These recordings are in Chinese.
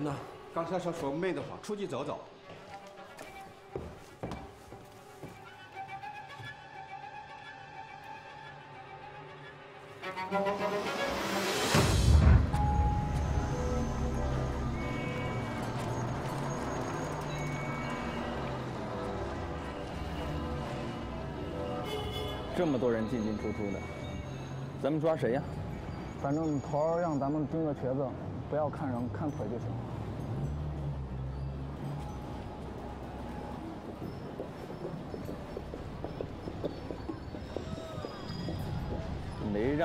人呢？刚才说说闷得慌，出去走走。这么多人进进出出的，咱们抓谁呀？反正头儿让咱们盯着瘸子，不要看人，看腿就行。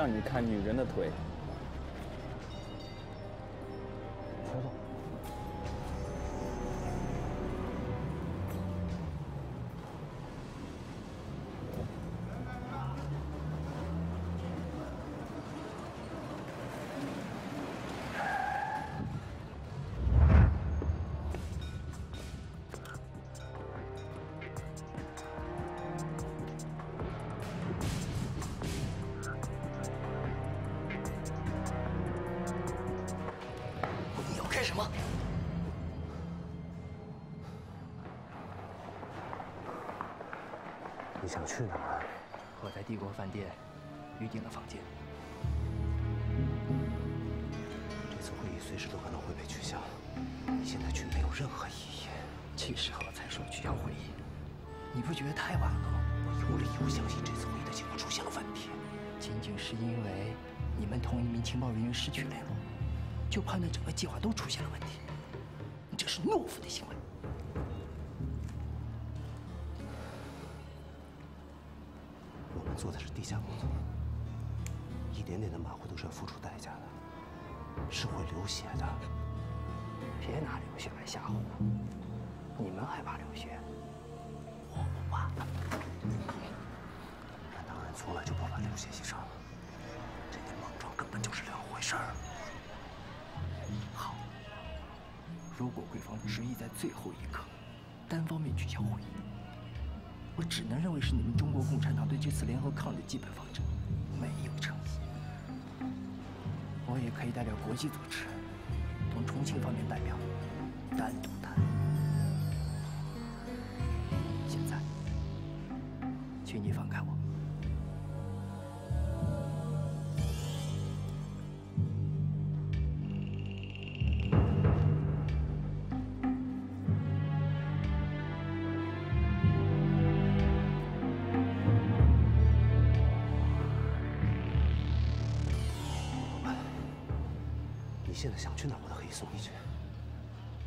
你看女人的腿。么？你想去哪儿？我在帝国饭店预订了房间。这次会议随时都可能会被取消，你现在去没有任何意义。这时候才说取消会议，你不觉得太晚了吗？我有理由相信这次会议的结果出现了问题。仅仅是因为你们同一名情报人员失去联络，就判断整个计划都出现了问题，这是懦夫的行为。我们做的是地下工作，一点点的马虎都是要付出代价的，是会流血的。别拿流血来吓唬我，你们害怕流血，我不怕。那当然从来就不把流血牺牲，这跟莽撞根本就是两回事儿。如果贵方执意在最后一刻单方面取消会议，我只能认为是你们中国共产党对这次联合抗日基本方针没有诚意。我也可以代表国际组织，同重庆方面代表单独谈。现在，请你放开我。现在想去哪儿，我都可以送你去。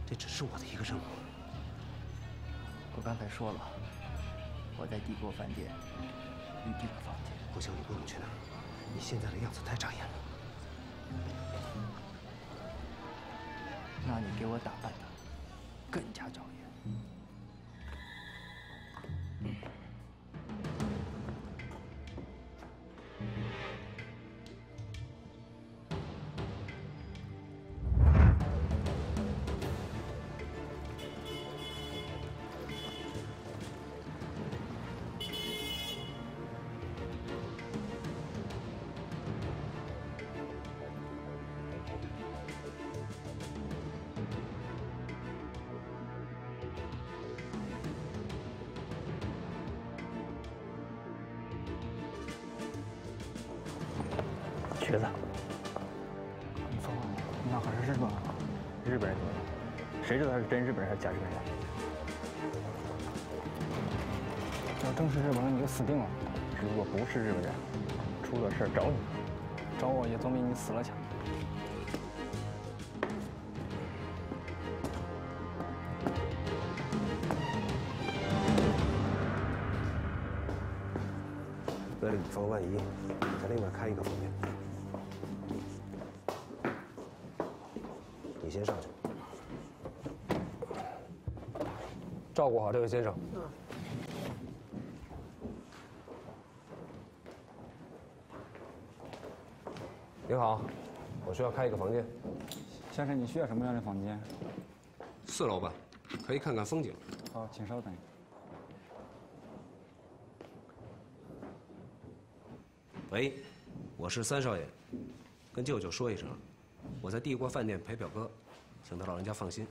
这只是我的一个任务。我刚才说了，我在帝国饭店预订了房间。我想你不能去那儿，你现在的样子太扎眼了。那你给我打扮的更瘸子，你说，那可是日本人，日本人怎么了？谁知道他是真日本人还是假日本人？要真是日本人，你就死定了。如果不是日本人，出了事儿找你。找我也总比你死了强。为了以防万一，在另外开一个房间。你先上去，照顾好这位先生。您好，我需要开一个房间，先生，你需要什么样的房间？四楼吧，可以看看风景。好，请稍等。喂，我是三少爷，跟舅舅说一声，我在帝国饭店陪表哥，请他老人家放心。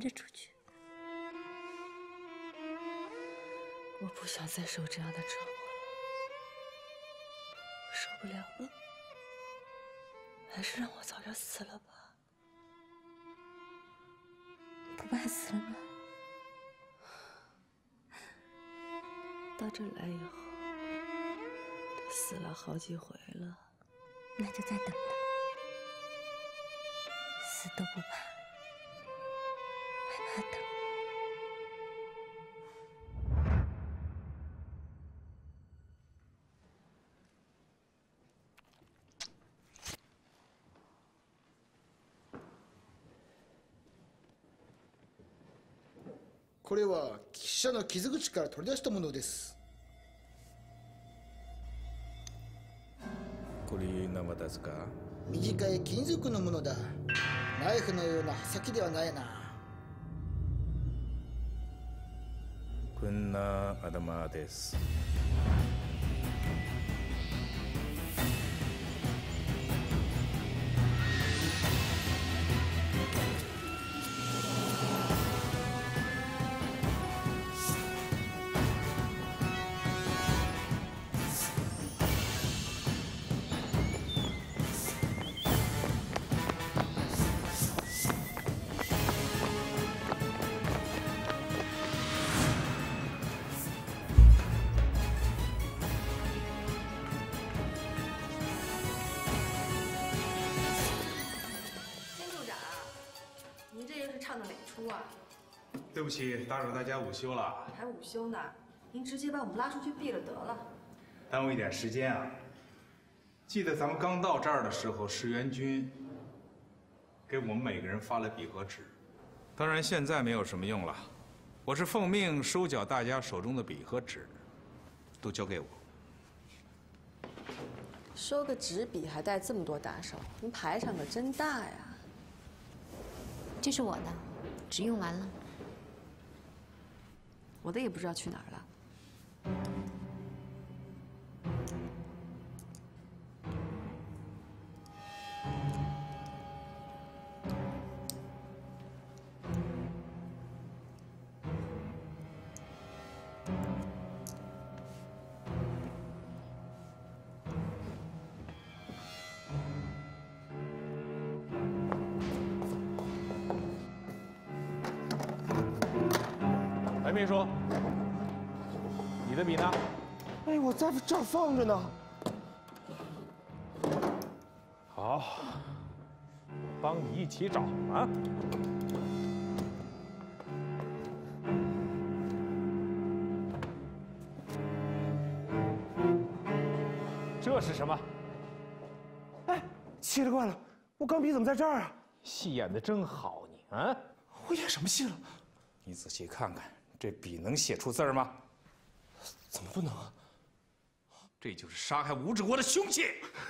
着出去。我不想再受这样的折磨了，受不了了。还是让我早点死了吧。不怕死了吗？到这来以后，都死了好几回了。那就再等等，死都不，怕これは汽車の傷口から取り出したものです。これ生ですか？短い金属のものだ。ナイフのような刃先ではないな。こんな頭です对不起，打扰大家午休了，还午休呢？您直接把我们拉出去毙了得了。耽误一点时间啊。记得咱们刚到这儿的时候，石元军给我们每个人发了笔和纸，当然现在没有什么用了。我是奉命收缴大家手中的笔和纸，都交给我。收个纸笔还带这么多打手，您排场可真大呀！这是我的，纸用完了。我的也不知道去哪儿了。我在这儿放着呢。好，帮你一起找啊。这是什么？哎，奇了怪了，我钢笔怎么在这儿啊？戏演的真好，你啊！我演什么戏了？你仔细看看，这笔能写出字吗？怎么不能啊？这就是杀害吴志国的凶器！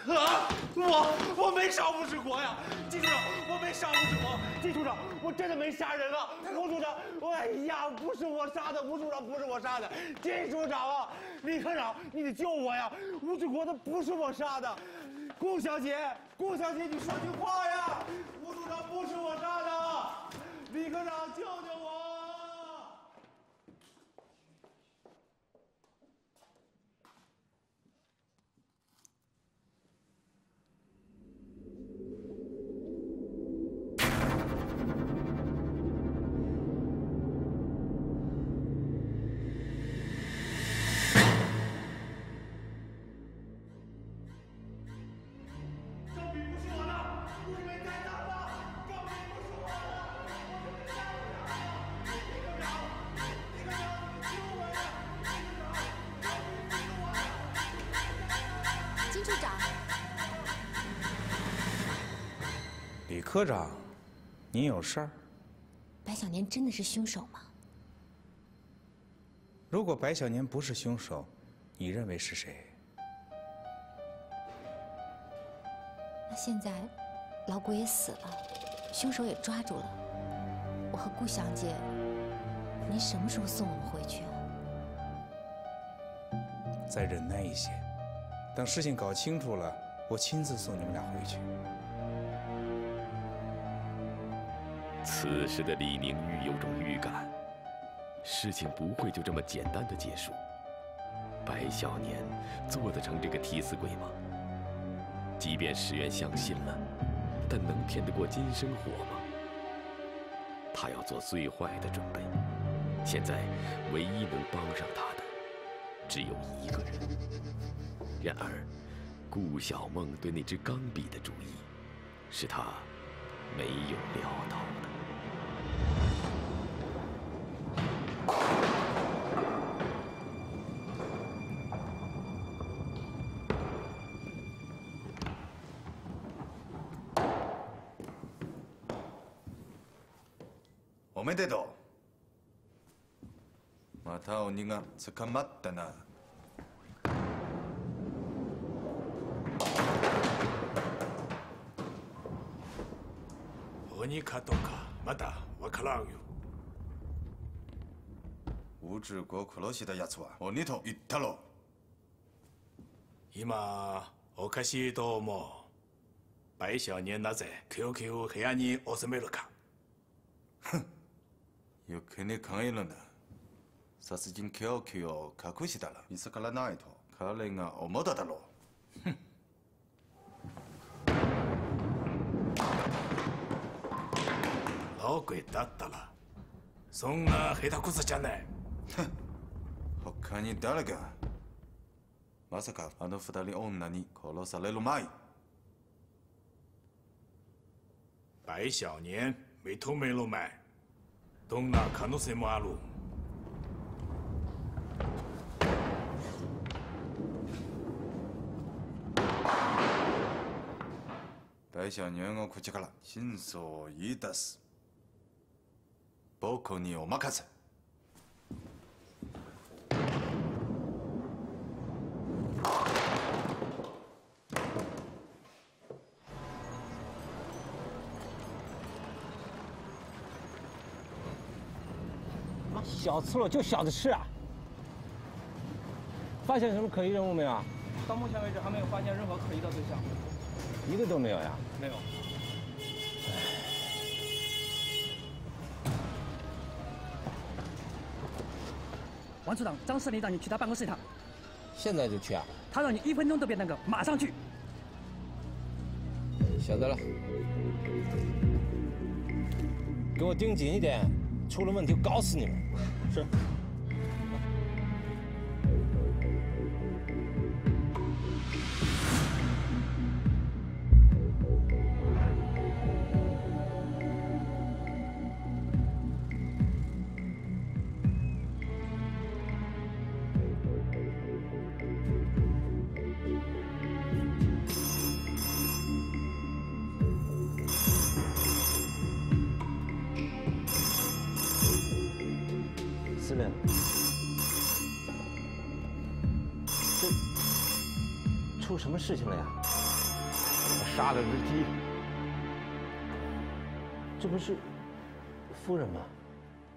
啊！我我没杀吴志国呀，季处长，我没杀吴志国。季处长，我真的没杀人啊！吴处长，哎呀，不是我杀的，吴处长不是我杀的。季处长啊，李科长，你得救我呀！吴志国他不是我杀的。顾小姐，顾小姐，你说句话呀！吴处长不是我杀的，李科长，救救我！金处长，李科长，您有事儿？白小年真的是凶手吗？如果白小年不是凶手，你认为是谁？那现在，老谷也死了，凶手也抓住了。我和顾小姐，您什么时候送我们回去啊？再忍耐一些，等事情搞清楚了，我亲自送你们俩回去。此时的李明玉有种预感，事情不会就这么简单的结束。白小年做得成这个替死鬼吗？即便石原相信了，但能骗得过金生火吗？他要做最坏的准备。现在，唯一能帮上他的，只有一个人。然而，顾小梦对那支钢笔的主意，是他没有料到的。おめでとうまた鬼が捕まったな 鬼かどうかまだわからんよ。无知国殺した奴は鬼と。言ったろ。今おかしいと思う。白小年なぜ救急を部屋に収めるか。余計に考えるな殺人凶器を隠したら。見つからないと。彼が思っただろう老鬼だったらそんな下手くそじゃない。他に誰が？まさかあの二人女に殺される前白小年認める前どんな可能性もある。白小年の口から真相を言い出す僕にお任せ妈，小吃了就小着吃啊！发现什么可疑人物没有啊？到目前为止还没有发现任何可疑的对象，一个都没有呀。没有。 王处长，张司令让你去他办公室一趟。现在就去啊？他让你一分钟都别耽搁，马上去。晓得了。给我盯紧一点，出了问题搞死你们！是。出什么事情了呀？我杀了只鸡。这不是夫人吗？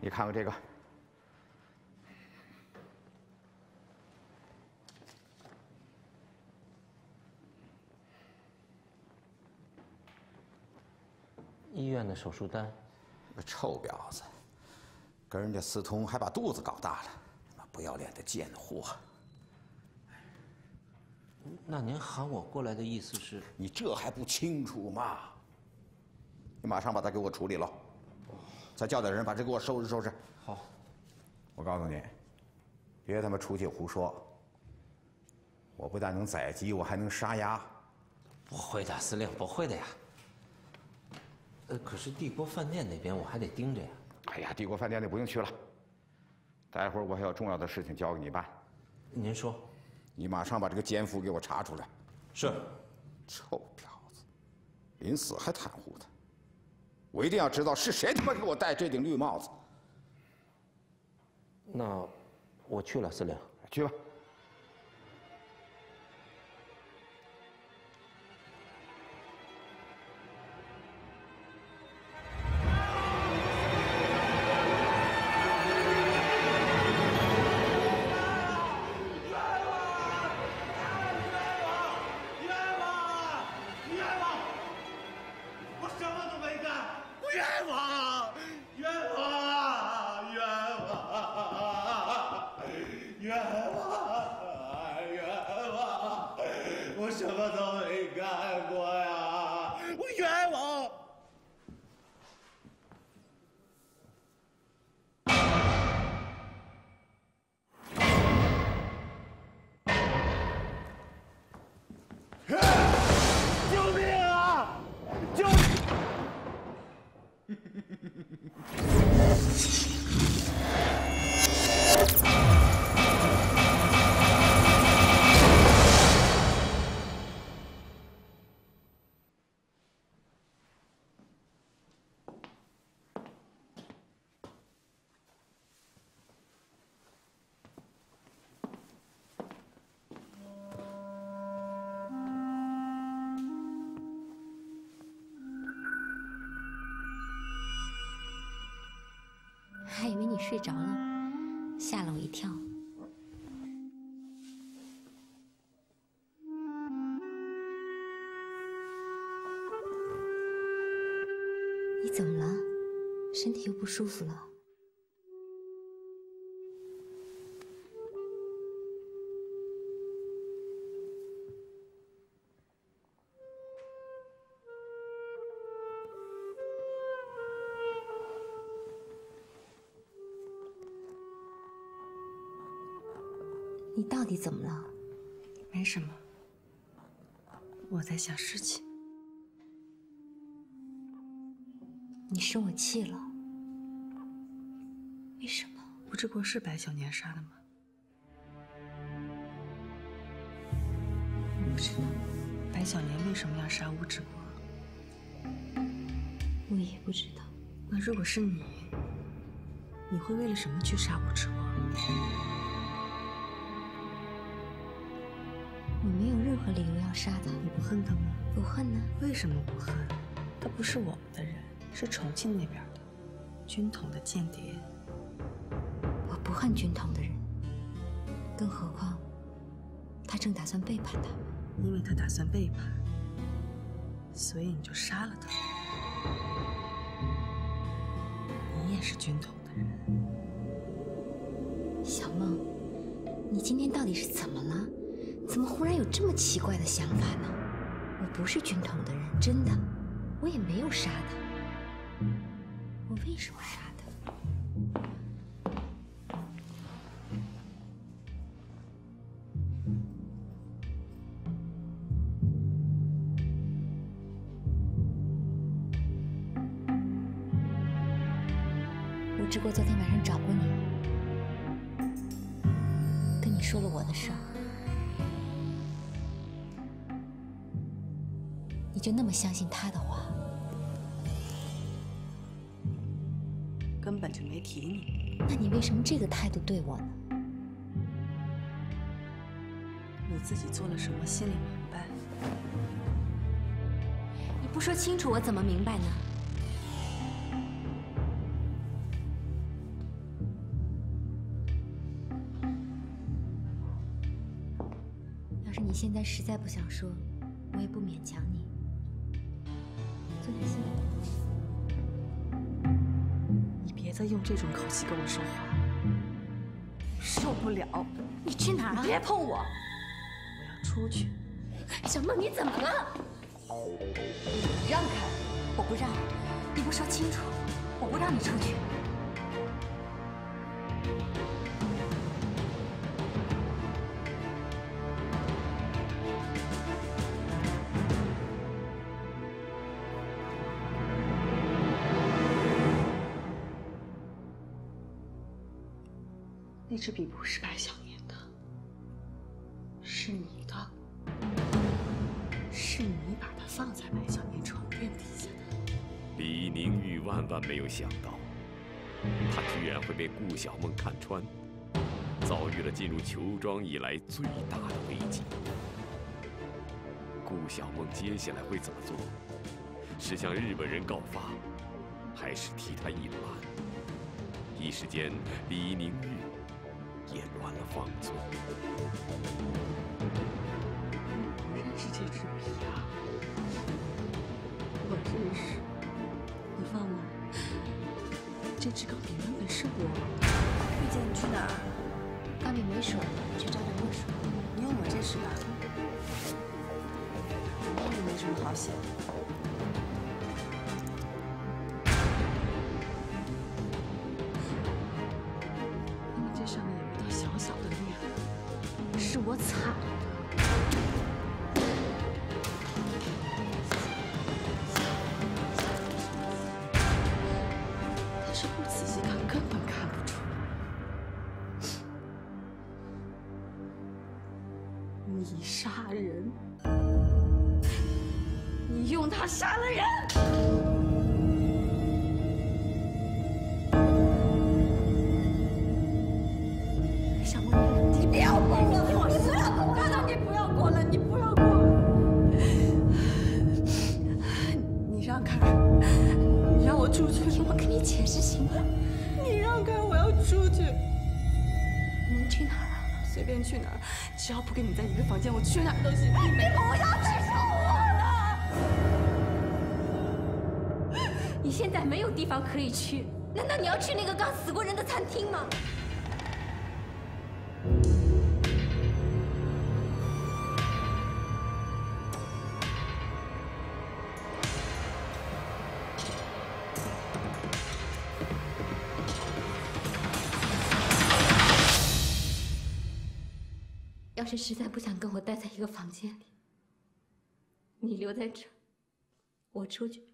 你看看这个。医院的手术单。个臭婊子，跟人家私通还把肚子搞大了，不要脸的贱货！那您喊我过来的意思是？你这还不清楚吗？你马上把他给我处理了，再叫点人把这给我收拾收拾。好。我告诉你，别他妈出去胡说。我不但能宰鸡，我还能杀鸭。不会的，司令，不会的呀。呃，可是帝国饭店那边我还得盯着呀。哎呀，帝国饭店那不用去了，待会儿我还有重要的事情交给你办。您说，你马上把这个奸夫给我查出来，是。臭婊子，临死还袒护他。我一定要知道是谁他妈给我戴这顶绿帽子。那我去了，司令。去吧。还以为你睡着了，吓了我一跳。你怎么了？身体又不舒服了？底怎么了？没什么，我在想事情。你生我气了？为什么？吴志国是白小年杀的吗？不知道。白小年为什么要杀吴志国？我也不知道。那如果是你，你会为了什么去杀吴志国？要杀他。你不恨他吗？不恨呢。为什么不恨？他不是我们的人，是重庆那边的军统的间谍。我不恨军统的人，更何况他正打算背叛他们。因为他打算背叛，所以你就杀了他。你也是军统的人。小梦，你今天到底是怎么了？怎么忽然有这么奇怪的想法呢？我不是军统的人，真的，我也没有杀他。我为什么杀他度对我呢？你自己做了什么，心里明白。你不说清楚，我怎么明白呢？要是你现在实在不想说，我也不勉强你。你别再用这种口气跟我说话，受不了！你去哪儿啊？别碰我！我要出去。小梦，你怎么了？你让开！我不让，你不说清楚，我不让你出去。川，遭遇了进入球庄以来最大的危机。顾小梦接下来会怎么做？是向日本人告发，还是替他隐瞒？一时间，李宁玉也乱了方寸。认识这只笔啊？我认识。你放了，这支钢笔原本是我。玉姐，你去哪儿？钢笔没水了，去找点墨水。你用我这支吧。那也没什么好写的。你现在没有地方可以去，难道你要去那个刚死过人的餐厅吗？要是实在不想跟我待在一个房间里，你留在这儿，我出去。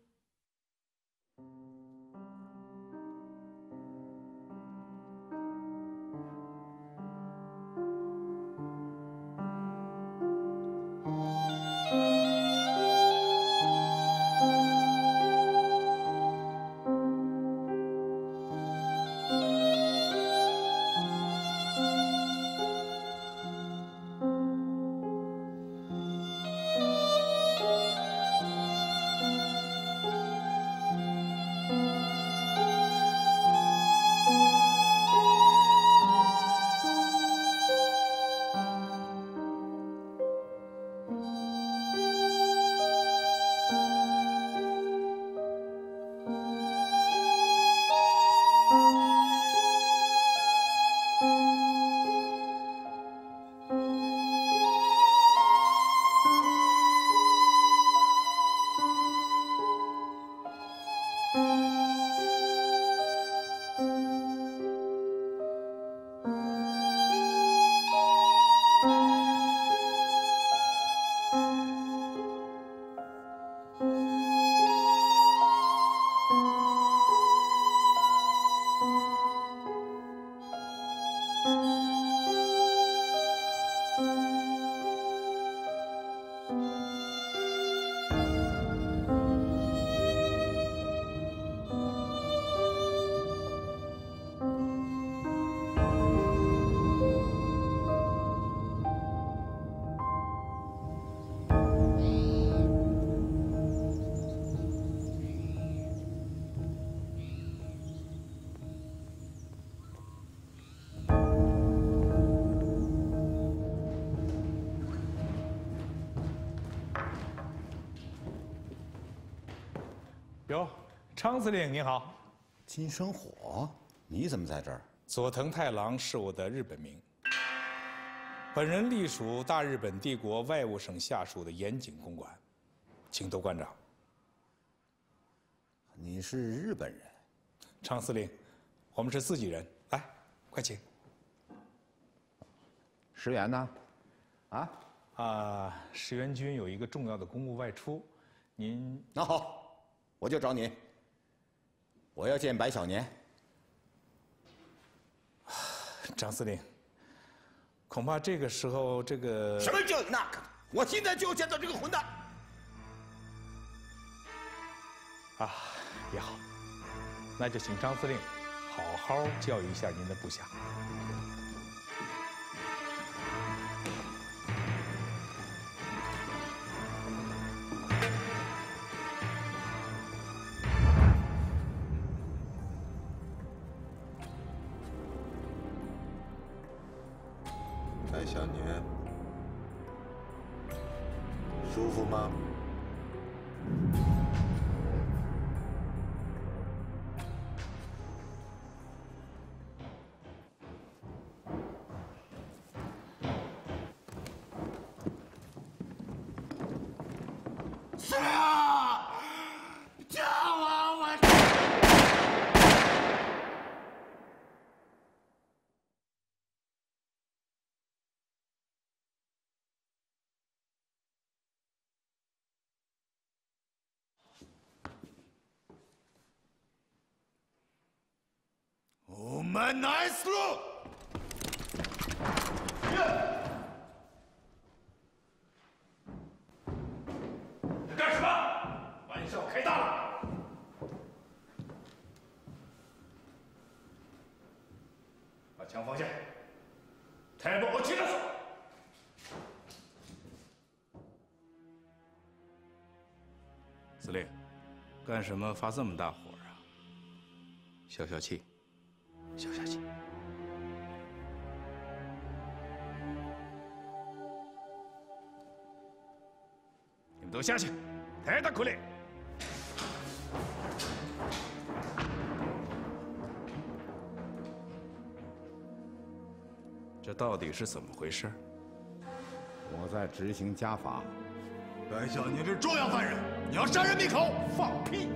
常司令您好。金生火，你怎么在这儿？佐藤太郎是我的日本名。本人隶属大日本帝国外务省下属的岩井公馆，请多关照。你是日本人？昌司令，我们是自己人，来，快请。石原呢？啊？啊，石原君有一个重要的公务外出，您那好，我就找你。我要见白小年。张司令，恐怕这个时候这个。什么叫那个？我现在就要见到这个混蛋。啊，也好，那就请张司令好好教育一下您的部下。司令，救我！我。お前ナイスロー 干什么发这么大火啊？消消气，消消气。你们都下去，太大苦力。这到底是怎么回事？我在执行家法。白小年是重要犯人，你要杀人灭口！放屁！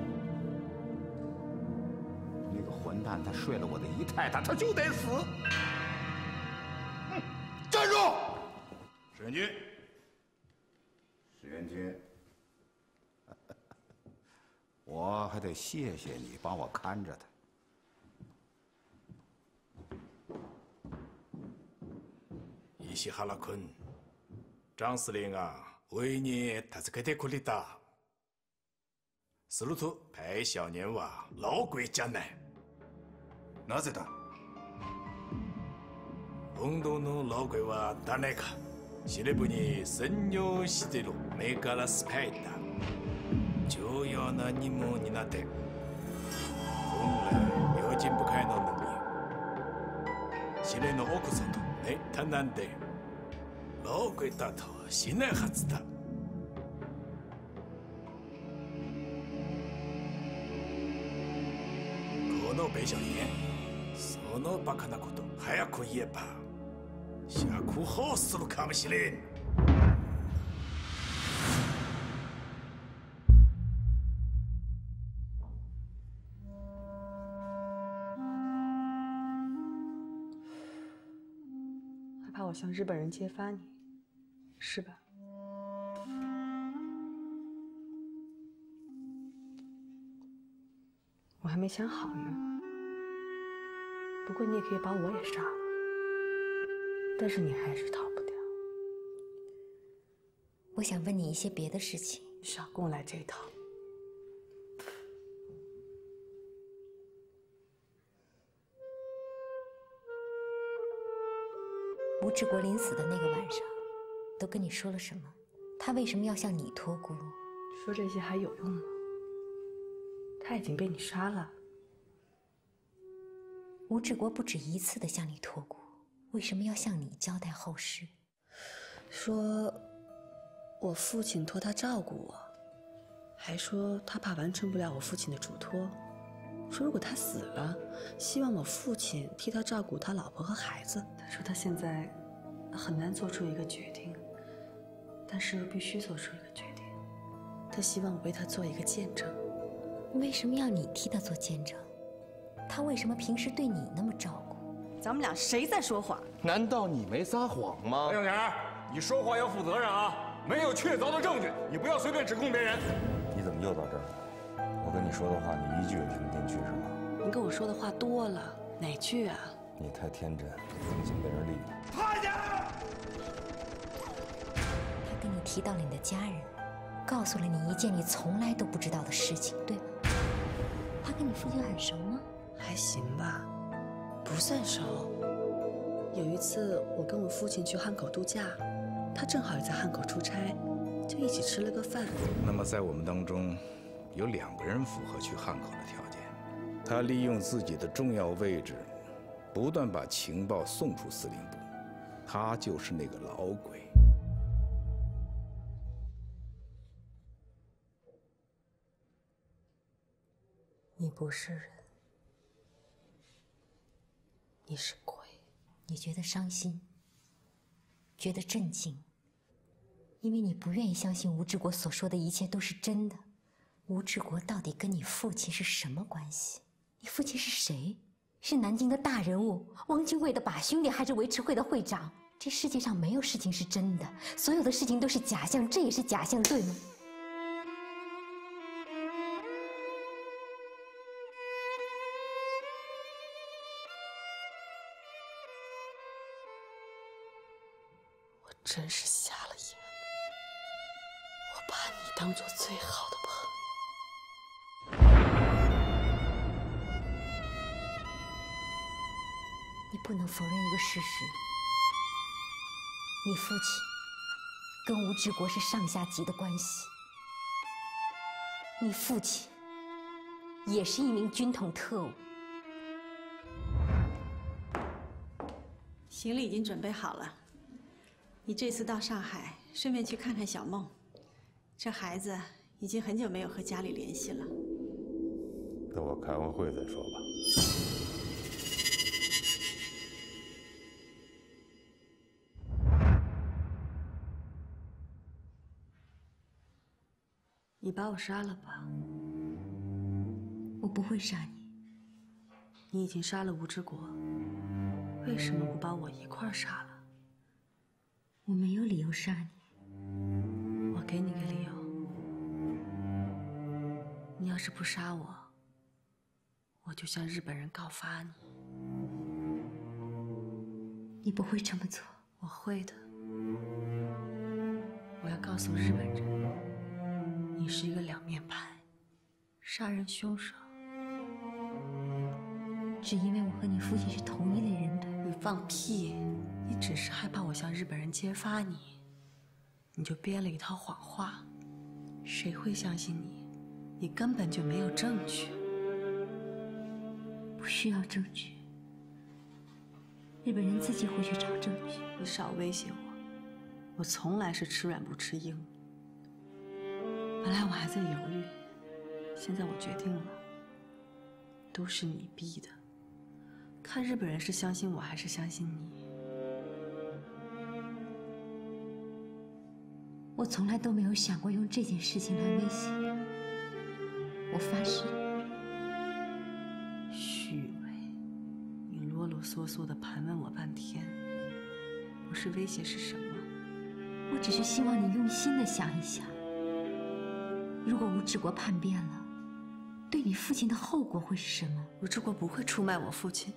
那个混蛋，他睡了我的姨太太，他就得死。站住！石元军，石元军，我还得谢谢你帮我看着他。伊西哈拉坤，张司令啊，为你助けてくれた。すると白小年は老鬼じゃない。なぜだ？本当の老鬼は誰か司令部に潜入している目からスパイだ。重要な任務になって、本来用心深いのに、司令の奥さんとネタなんて、老鬼だとしないはずだ。この白小年、そのバカなこと早く言えば、釈放するかもしれん。怕我向日本人揭发你，是吧？我还没想好呢。不过你也可以把我也杀了，但是你还是逃不掉。我想问你一些别的事情。少跟我来这一套。吴志国临死的那个晚上，都跟你说了什么？他为什么要向你托孤？说这些还有用吗？他已经被你杀了。吴志国不止一次的向你托孤，为什么要向你交代后事？说，我父亲托他照顾我，还说他怕完成不了我父亲的嘱托，说如果他死了，希望我父亲替他照顾他老婆和孩子。他说他现在很难做出一个决定，但是又必须做出一个决定。他希望我为他做一个见证。为什么要你替他做见证？他为什么平时对你那么照顾？咱们俩谁在说谎？难道你没撒谎吗？白小年，你说话要负责任啊！没有确凿的证据，你不要随便指控别人。你怎么又到这儿了？我跟你说的话，你一句也听不进去是吗？你跟我说的话多了，哪句啊？你太天真，总想被人利用。太监！提到了你的家人，告诉了你一件你从来都不知道的事情，对吗？他跟你父亲很熟吗？还行吧，不算熟。有一次我跟我父亲去汉口度假，他正好也在汉口出差，就一起吃了个饭。那么在我们当中，有两个人符合去汉口的条件。他利用自己的重要位置，不断把情报送出司令部，他就是那个老鬼。你不是人，你是鬼。你觉得伤心，觉得震惊，因为你不愿意相信吴志国所说的一切都是真的。吴志国到底跟你父亲是什么关系？你父亲是谁？是南京的大人物，汪精卫的把兄弟，还是维持会的会长？这世界上没有事情是真的，所有的事情都是假象，这也是假象，对吗？真是瞎了眼，我把你当做最好的朋友。你不能否认一个事实：你父亲跟吴志国是上下级的关系，你父亲也是一名军统特务。行李已经准备好了，你这次到上海，顺便去看看小梦。这孩子已经很久没有和家里联系了。等我开完会再说吧。你把我杀了吧，我不会杀你。你已经杀了吴志国，为什么不把我一块杀了？我没有理由杀你。我给你个理由，你要是不杀我，我就向日本人告发你。你不会这么做。我会的。我要告诉日本人，你是一个两面派，杀人凶手。只因为我和你父亲是同一类人的。你放屁！你只是害怕我向日本人揭发你，你就编了一套谎话。谁会相信你？你根本就没有证据。不需要证据，日本人自己会去找证据。你少威胁我，我从来是吃软不吃硬。本来我还在犹豫，现在我决定了，都是你逼的。看日本人是相信我还是相信你？我从来都没有想过用这件事情来威胁你。我发誓。虚伪！你啰啰嗦嗦的盘问我半天，不是威胁是什么？我只是希望你用心的想一想，如果吴志国叛变了，对你父亲的后果会是什么？吴志国不会出卖我父亲。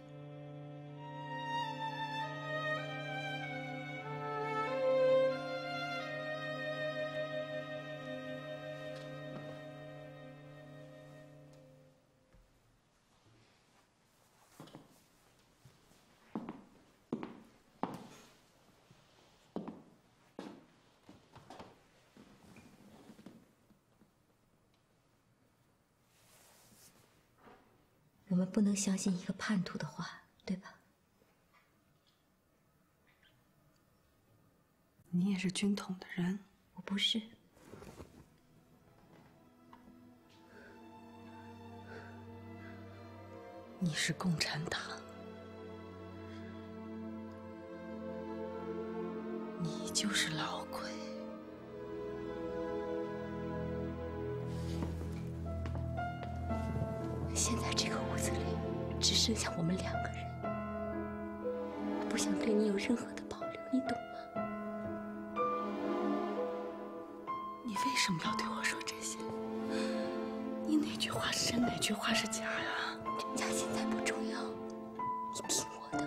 我们不能相信一个叛徒的话，对吧？你也是军统的人，我不是。你是共产党，这句话是假呀！真假现在不重要，你听我的，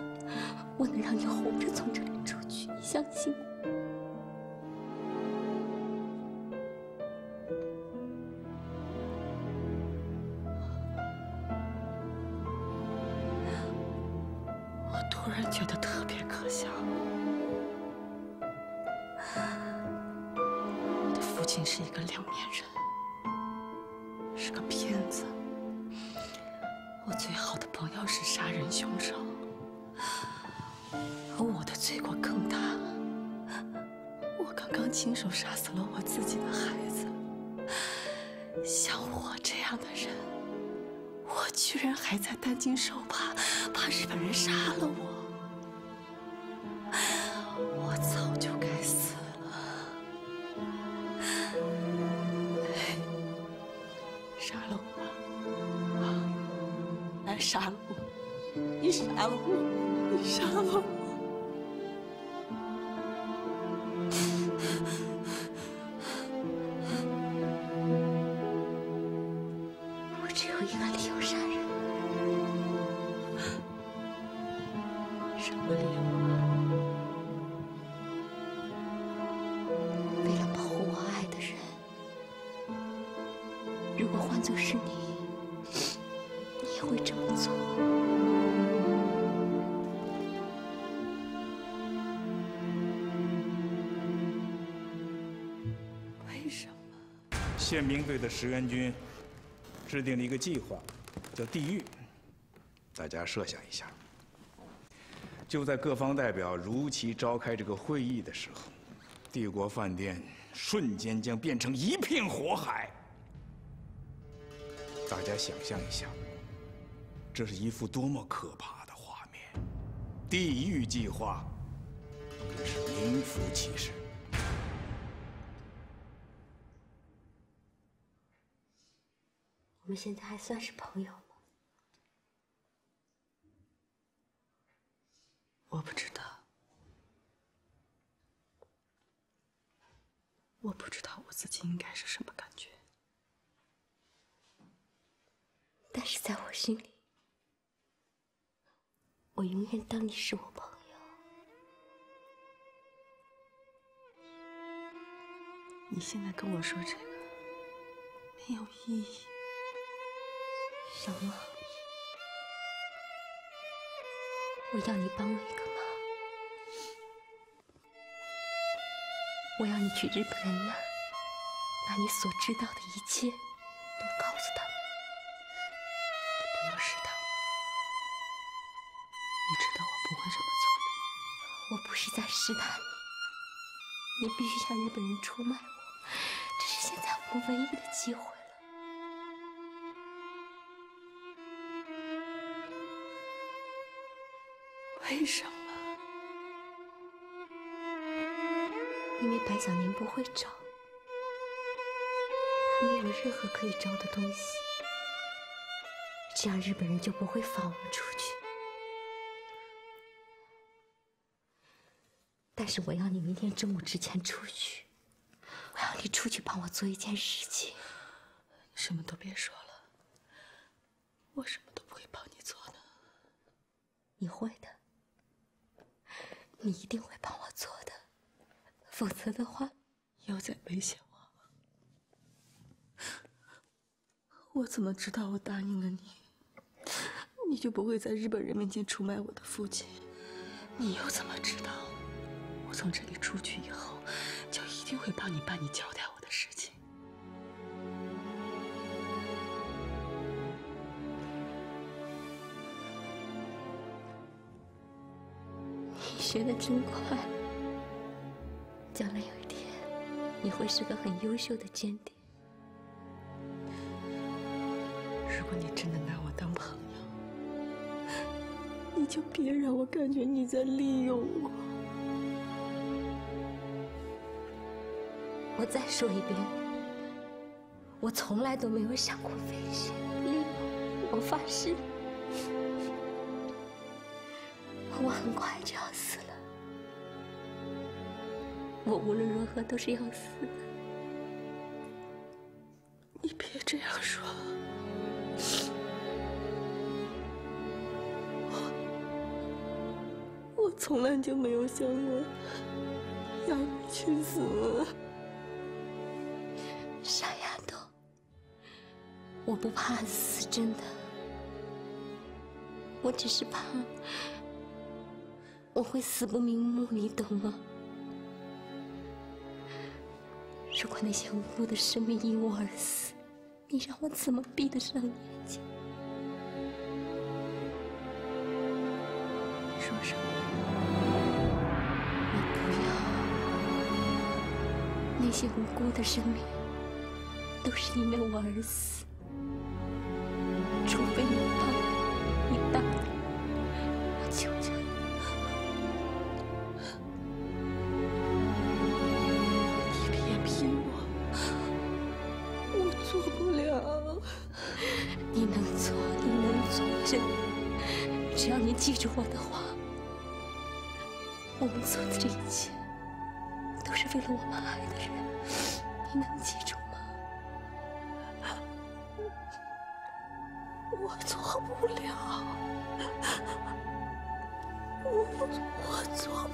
我能让你活着从这里出去，你相信？我突然觉得特别可笑，我的父亲是一个两面人。最好的朋友是杀人凶手，而我的罪过更大。我刚刚亲手杀死了我自己的孩子，像我这样的人，我居然还在担惊受怕，怕日本人杀了我。果换作是你，你也会这么做。为什么？宪兵队的石原军制定了一个计划，叫“地狱”。大家设想一下，就在各方代表如期召开这个会议的时候，帝国饭店瞬间将变成一片火海。大家想象一下，这是一幅多么可怕的画面！地狱计划更是名副其实。我们现在还算是朋友吗？我不知道，我不知道我自己应该是什么在我心里，我永远当你是我朋友。你现在跟我说这个没有意义。小梦，我要你帮我一个忙，我要你去日本人那儿，把你所知道的一切不要试探我，你知道我不会这么做的。我不是在试探你，你必须向日本人出卖我，这是现在我们唯一的机会了。为什么？因为白小年不会找，他没有任何可以招的东西，这样日本人就不会放我们出去。但是我要你明天中午之前出去，我要你出去帮我做一件事情。什么都别说了，我什么都不会帮你做的。你会的，你一定会帮我做的，否则的话，又在威胁我。我怎么知道我答应了你，你就不会在日本人面前出卖我的父亲？你又怎么知道，我从这里出去以后，就一定会帮你办你交代我的事情？你学的真快，将来有一天，你会是个很优秀的间谍。如果你真的就别让我感觉你在利用我。我再说一遍，我从来都没有想过飞雪利用，我发誓，我很快就要死了，我无论如何都是要死的。从来就没有想过要你去死。傻丫头，我不怕死，真的。我只是怕，我会死不瞑目，你懂吗？如果那些无辜的生命因我而死，你让我怎么闭得上眼睛？些无辜的生命，都是因为我而死，除非你大，你大，我求求你。你别逼我，我做不了。你能做，你能做，真的。只要你记住我的话，我们做的这一切，为了我们爱的人。你能记住吗？我做不了，我我做。